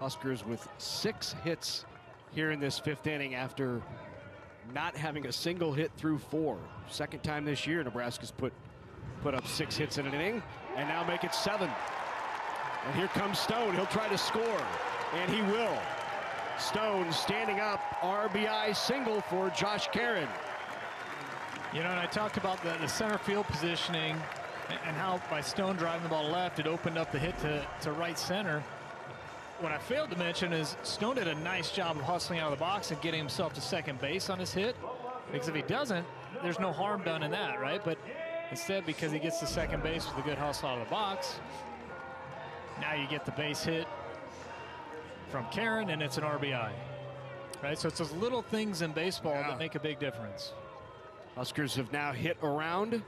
Huskers with six hits here in this fifth inning after not having a single hit through four. Second time this year Nebraska's put put up six hits in an inning and now make it seven. And here comes Stone. He'll try to score, and he will. Stone standing up, RBI single for Josh Caron. You know, and I talked about the, the center field positioning and how by Stone driving the ball left, it opened up the hit to, to right center. What I failed to mention is Stone did a nice job of hustling out of the box and getting himself to second base on his hit. Because if he doesn't, there's no harm done in that, right? But instead, because he gets to second base with a good hustle out of the box, now you get the base hit from Caron, and it's an RBI. Right? So it's those little things in baseball Yeah. that make a big difference. Huskers have now hit around